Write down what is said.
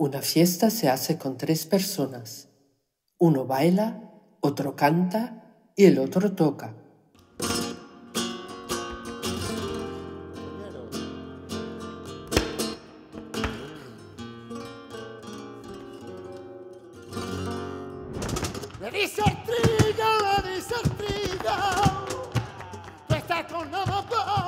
Una fiesta se hace con tres personas. Uno baila, otro canta y el otro toca. Me dice el trigo, dice el trigo, que está con la mamá.